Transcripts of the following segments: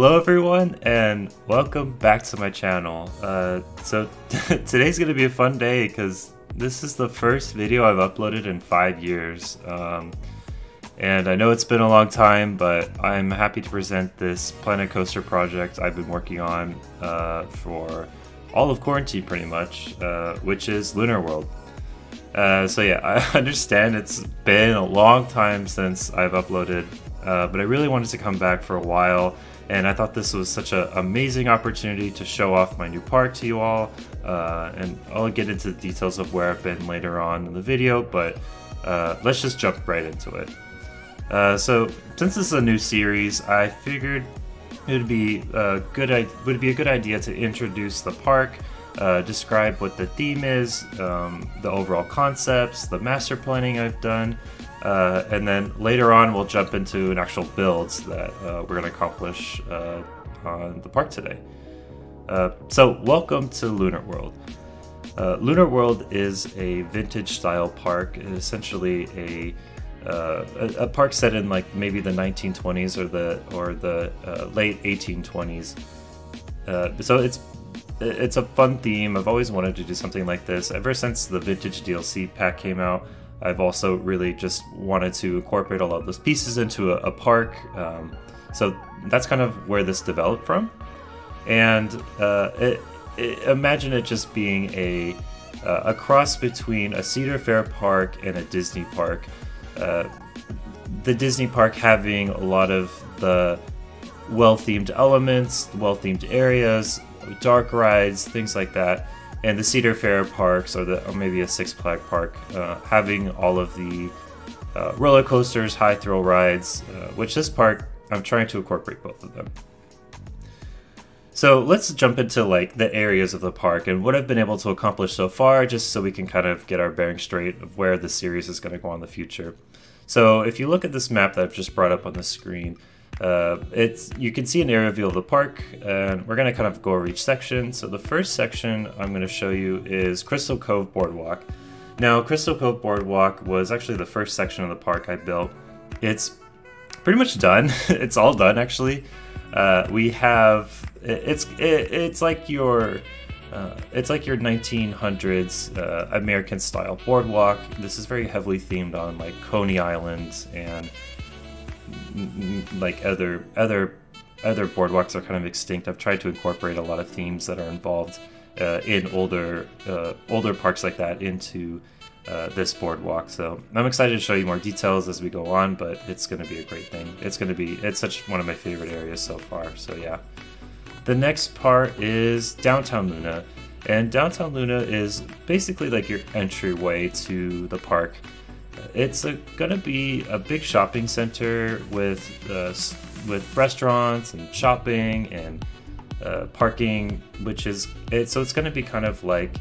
Hello everyone and welcome back to my channel. Uh, so today's gonna be a fun day because this is the first video I've uploaded in five years. Um, and I know it's been a long time, but I'm happy to present this Planet Coaster project I've been working on uh, for all of quarantine pretty much, uh, which is Lunar World. Uh, so yeah, I understand it's been a long time since I've uploaded uh, but I really wanted to come back for a while, and I thought this was such an amazing opportunity to show off my new park to you all. Uh, and I'll get into the details of where I've been later on in the video, but uh, let's just jump right into it. Uh, so, since this is a new series, I figured it would be a good would be a good idea to introduce the park, uh, describe what the theme is, um, the overall concepts, the master planning I've done, uh, and then later on, we'll jump into an actual builds that uh, we're going to accomplish uh, on the park today. Uh, so, welcome to Lunar World. Uh, Lunar World is a vintage style park, essentially a, uh, a, a park set in like maybe the 1920s or the or the late 1820s. so it's it's a fun theme. I've always wanted to do something like this ever since the vintage DLC pack came out. I've also really just wanted to incorporate all of those pieces into a, a park. Um, so that's kind of where this developed from. And uh, it, it, imagine it just being a, uh, a cross between a Cedar Fair park and a Disney park. Uh, the Disney park having a lot of the well themed elements, well themed areas, dark rides, things like that and the Cedar Fair parks, or the or maybe a Six Flag park, uh, having all of the uh, roller coasters, high thrill rides, uh, which this park I'm trying to incorporate both of them. So let's jump into like the areas of the park and what I've been able to accomplish so far, just so we can kind of get our bearing straight of where the series is going to go in the future. So if you look at this map that I've just brought up on the screen, uh, it's you can see an aerial view of the park, and we're going to kind of go over each section. So the first section I'm going to show you is Crystal Cove Boardwalk. Now, Crystal Cove Boardwalk was actually the first section of the park I built. It's pretty much done. it's all done, actually. Uh, we have it's it, it's like your uh, it's like your 1900s uh, American style boardwalk. This is very heavily themed on like Coney Island and like other other other boardwalks are kind of extinct. I've tried to incorporate a lot of themes that are involved uh, in older uh, older parks like that into uh, this boardwalk. So I'm excited to show you more details as we go on, but it's going to be a great thing. It's going to be it's such one of my favorite areas so far. So yeah. The next part is downtown Luna, and downtown Luna is basically like your entryway to the park. It's going to be a big shopping center with uh, with restaurants and shopping and uh, parking, which is it, so it's going to be kind of like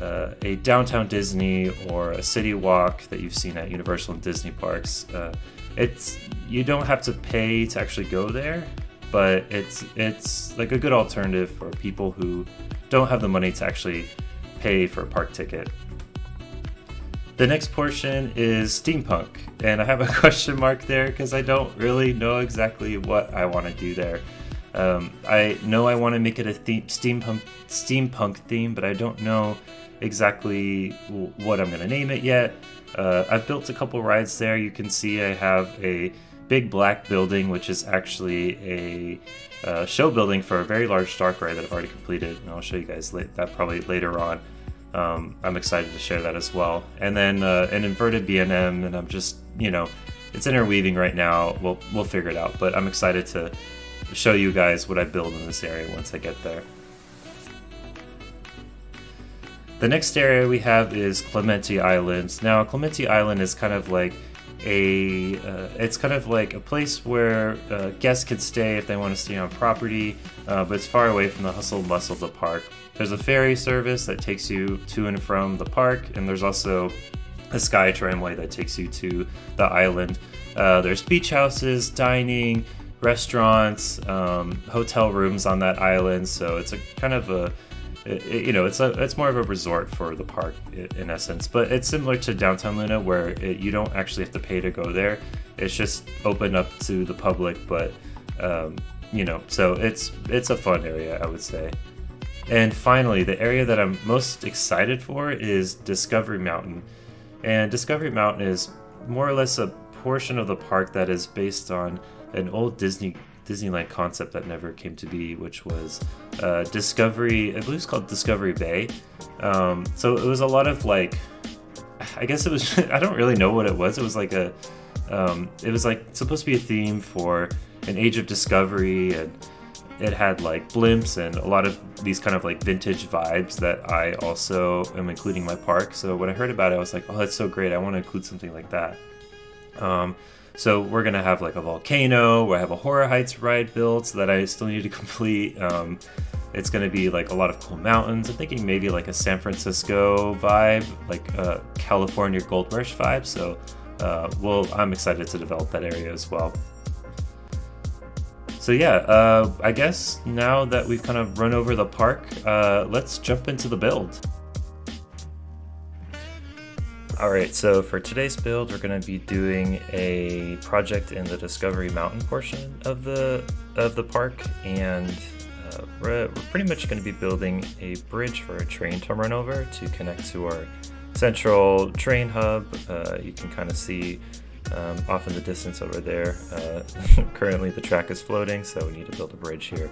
uh, a downtown Disney or a city walk that you've seen at Universal and Disney parks. Uh, it's you don't have to pay to actually go there, but it's it's like a good alternative for people who don't have the money to actually pay for a park ticket. The next portion is steampunk, and I have a question mark there because I don't really know exactly what I want to do there. Um, I know I want to make it a theme, steampunk steampunk theme, but I don't know exactly what I'm going to name it yet. Uh, I've built a couple rides there. You can see I have a big black building, which is actually a uh, show building for a very large dark ride that I've already completed, and I'll show you guys that probably later on um, I'm excited to share that as well. And then uh, an inverted B&M, and I'm just, you know, it's interweaving right now. We'll, we'll figure it out, but I'm excited to show you guys what I build in this area once I get there. The next area we have is Clementi Islands. Now, Clementi Island is kind of like a uh, it's kind of like a place where uh, guests can stay if they want to stay on property, uh, but it's far away from the hustle and bustle of the park. There's a ferry service that takes you to and from the park, and there's also a sky tramway that takes you to the island. Uh, there's beach houses, dining, restaurants, um, hotel rooms on that island, so it's a kind of a it, you know, it's a it's more of a resort for the park in essence, but it's similar to downtown Luna where it, you don't actually have to pay to go there. It's just open up to the public, but um, you know, so it's it's a fun area, I would say. And finally, the area that I'm most excited for is Discovery Mountain. And Discovery Mountain is more or less a portion of the park that is based on an old Disney Disneyland concept that never came to be, which was uh, Discovery. I believe it's called Discovery Bay. Um, so it was a lot of like, I guess it was. I don't really know what it was. It was like a. Um, it was like supposed to be a theme for an age of discovery and it had like blimps and a lot of these kind of like vintage vibes that I also am including in my park. So when I heard about it, I was like, oh, that's so great. I want to include something like that. Um, so we're gonna have like a volcano. We have a Horror Heights ride built that I still need to complete. Um, it's gonna be like a lot of cool mountains. I'm thinking maybe like a San Francisco vibe, like a California Gold Rush vibe. So, uh, well, I'm excited to develop that area as well. So yeah, uh, I guess now that we've kind of run over the park, uh, let's jump into the build. Alright, so for today's build, we're going to be doing a project in the Discovery Mountain portion of the of the park, and uh, we're, we're pretty much going to be building a bridge for a train to run over to connect to our central train hub. Uh, you can kind of see um, off in the distance over there. Uh, currently the track is floating, so we need to build a bridge here.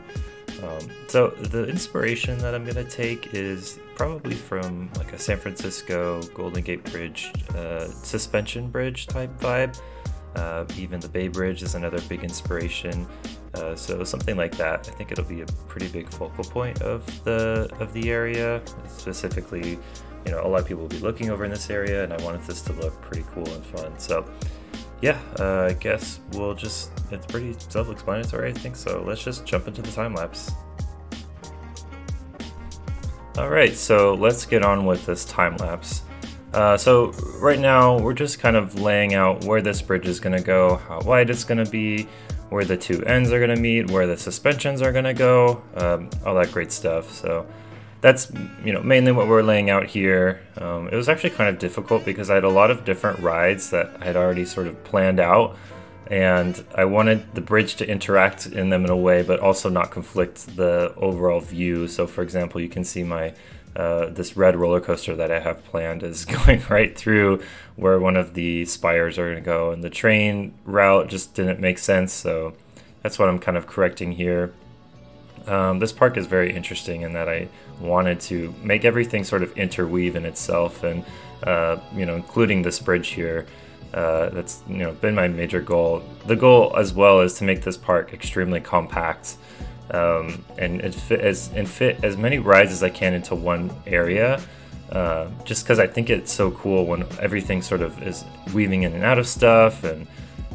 Um, so the inspiration that I'm gonna take is probably from like a San Francisco Golden Gate Bridge uh, suspension bridge type vibe. Uh, even the Bay Bridge is another big inspiration. Uh, so something like that, I think it'll be a pretty big focal point of the of the area. Specifically, you know, a lot of people will be looking over in this area, and I wanted this to look pretty cool and fun. So yeah, uh, I guess we'll just, it's pretty self-explanatory, I think, so let's just jump into the time lapse. Alright, so let's get on with this time lapse. Uh, so right now we're just kind of laying out where this bridge is going to go, how wide it's going to be, where the two ends are going to meet, where the suspensions are going to go, um, all that great stuff. So that's you know mainly what we're laying out here. Um, it was actually kind of difficult because I had a lot of different rides that I had already sort of planned out, and I wanted the bridge to interact in them in a way, but also not conflict the overall view. So, for example, you can see my uh, this red roller coaster that I have planned is going right through where one of the spires are going to go, and the train route just didn't make sense. So that's what I'm kind of correcting here. Um, this park is very interesting in that I wanted to make everything sort of interweave in itself, and uh, you know, including this bridge here. Uh, that's you know been my major goal. The goal as well is to make this park extremely compact um, and it fit as and fit as many rides as I can into one area. Uh, just because I think it's so cool when everything sort of is weaving in and out of stuff and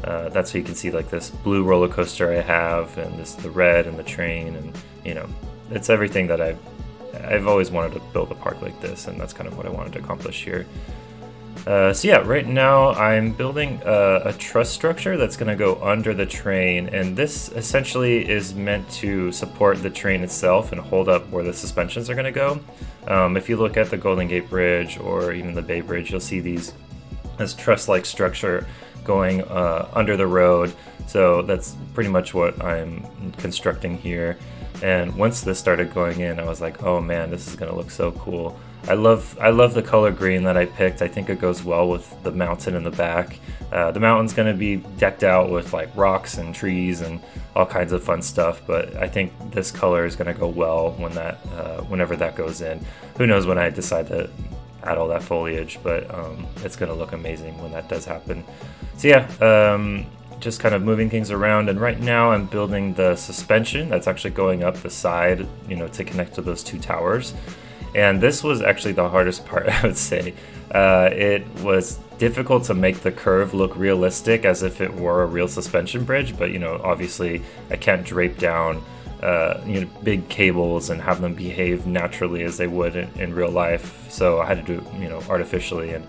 uh, that's so you can see like this blue roller coaster I have, and this the red and the train, and you know, it's everything that I've I've always wanted to build a park like this, and that's kind of what I wanted to accomplish here. Uh, so yeah, right now I'm building a, a truss structure that's going to go under the train, and this essentially is meant to support the train itself and hold up where the suspensions are going to go. Um, if you look at the Golden Gate Bridge or even the Bay Bridge, you'll see these as truss-like structure going uh, under the road. So that's pretty much what I'm constructing here. And once this started going in, I was like, oh man, this is gonna look so cool. I love I love the color green that I picked. I think it goes well with the mountain in the back. Uh, the mountain's gonna be decked out with like rocks and trees and all kinds of fun stuff. But I think this color is gonna go well when that uh, whenever that goes in. Who knows when I decide to add all that foliage, but um, it's gonna look amazing when that does happen. So yeah, um, just kind of moving things around, and right now I'm building the suspension that's actually going up the side, you know, to connect to those two towers. And this was actually the hardest part, I would say. Uh, it was difficult to make the curve look realistic as if it were a real suspension bridge, but you know, obviously I can't drape down uh, you know, big cables and have them behave naturally as they would in, in real life. So I had to do it, you know, artificially. And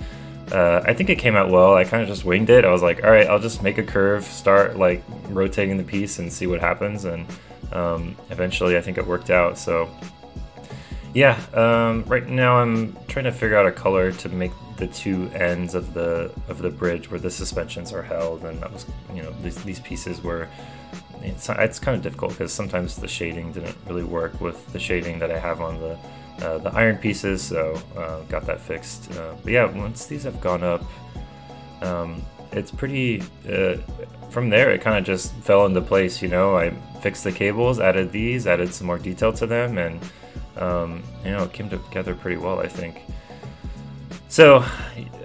uh, I think it came out well. I kind of just winged it. I was like, all right, I'll just make a curve, start like rotating the piece and see what happens. And um, eventually I think it worked out. So yeah, um, right now I'm trying to figure out a color to make the two ends of the of the bridge where the suspensions are held, and that was you know these, these pieces were. It's, it's kind of difficult because sometimes the shading didn't really work with the shading that I have on the uh, the iron pieces, so uh, got that fixed. Uh, but yeah, once these have gone up, um, it's pretty. Uh, from there, it kind of just fell into place. You know, I fixed the cables, added these, added some more detail to them, and um, you know, it came together pretty well, I think. So,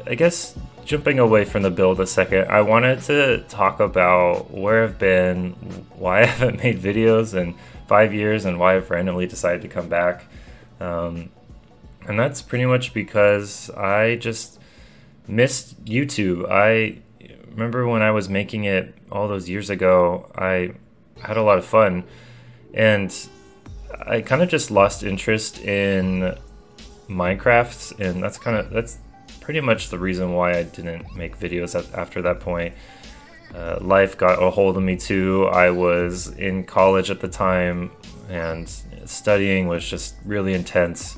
I guess jumping away from the build a second, I wanted to talk about where I've been, why I haven't made videos in five years, and why I've randomly decided to come back. Um, and that's pretty much because I just missed YouTube. I remember when I was making it all those years ago, I had a lot of fun. And I kind of just lost interest in Minecraft, and that's kind of that's pretty much the reason why I didn't make videos after that point. Uh, life got a hold of me too. I was in college at the time, and studying was just really intense.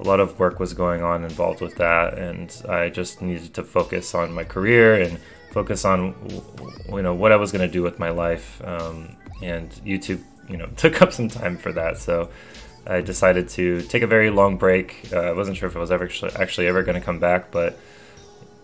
A lot of work was going on involved with that, and I just needed to focus on my career and focus on you know what I was going to do with my life. Um, and YouTube, you know, took up some time for that. So I decided to take a very long break. Uh, I wasn't sure if I was ever actually, actually ever going to come back, but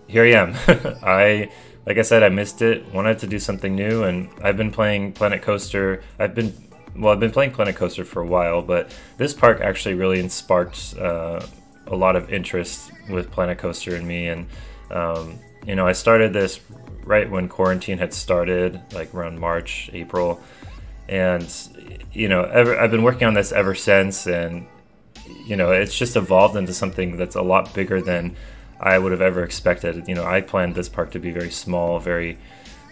here I am. I like I said, I missed it. Wanted to do something new, and I've been playing Planet Coaster. I've been well, I've been playing Planet Coaster for a while, but this park actually really sparked uh, a lot of interest with Planet Coaster and me. And um, you know, I started this right when quarantine had started, like around March, April, and you know, ever, I've been working on this ever since, and you know, it's just evolved into something that's a lot bigger than I would have ever expected. You know, I planned this park to be very small, very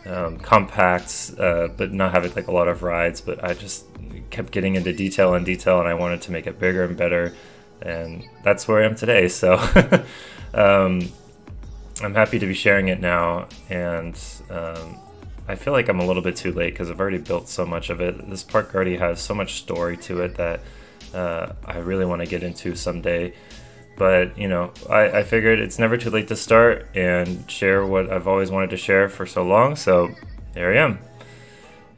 um, compact, uh, but not having like a lot of rides. But I just kept getting into detail and detail, and I wanted to make it bigger and better, and that's where I am today. So um, I'm happy to be sharing it now, and um, I feel like I'm a little bit too late because I've already built so much of it. This park already has so much story to it that uh, I really want to get into someday. But you know, I, I figured it's never too late to start and share what I've always wanted to share for so long. So there I am,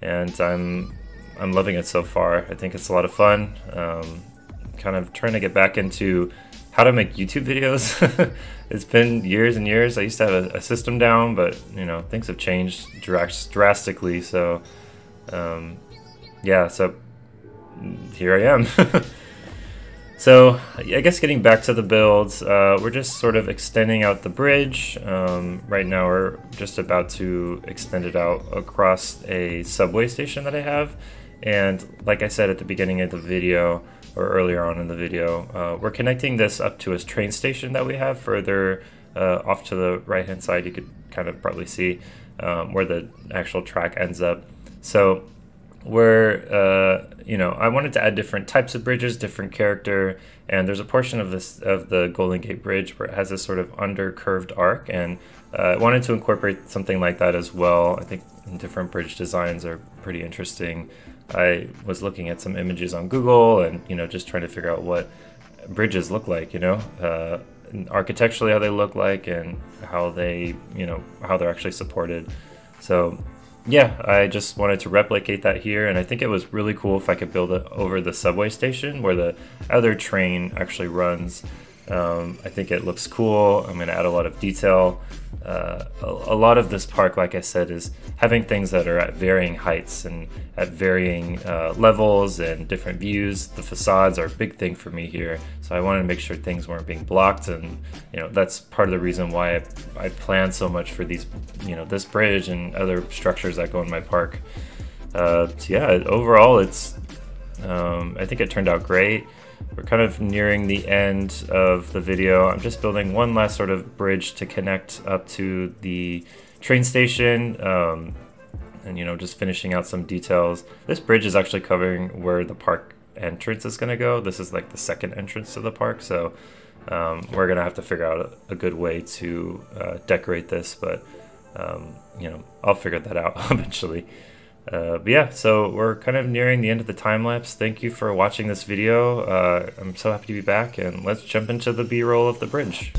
and I'm I'm loving it so far. I think it's a lot of fun. Um, kind of trying to get back into how to make YouTube videos. it's been years and years. I used to have a, a, system down, but you know things have changed drastically. So um, yeah, so here I am. So I guess getting back to the builds, uh, we're just sort of extending out the bridge. Um, right now we're just about to extend it out across a subway station that I have. And like I said at the beginning of the video, or earlier on in the video, uh, we're connecting this up to a train station that we have further uh, off to the right hand side. You could kind of probably see um, where the actual track ends up. So where uh, you know I wanted to add different types of bridges, different character, and there's a portion of this of the Golden Gate Bridge where it has this sort of under curved arc, and uh, I wanted to incorporate something like that as well. I think different bridge designs are pretty interesting. I was looking at some images on Google and you know just trying to figure out what bridges look like, you know, uh, architecturally how they look like and how they you know how they're actually supported. So yeah, I just wanted to replicate that here, and I think it was really cool if I could build it over the subway station where the other train actually runs. Um, I think it looks cool. I'm going to add a lot of detail. Uh, a, a, lot of this park, like I said, is having things that are at varying heights and at varying uh, levels and different views. The facades are a big thing for me here, so I wanted to make sure things weren't being blocked, and you know that's part of the reason why I, I plan so much for these, you know, this bridge and other structures that go in my park. Uh, so yeah, overall, it's um, I think it turned out great. We're kind of nearing the end of the video. I'm just building one last sort of bridge to connect up to the train station. Um, and you know, just finishing out some details. This bridge is actually covering where the park entrance is going to go. This is like the second entrance to the park, so um, we're going to have to figure out a, good way to uh, decorate this, but um, you know, I'll figure that out eventually. Uh, but yeah, so we're kind of nearing the end of the time lapse. Thank you for watching this video. Uh, I'm so happy to be back, and let's jump into the B-roll of the bridge.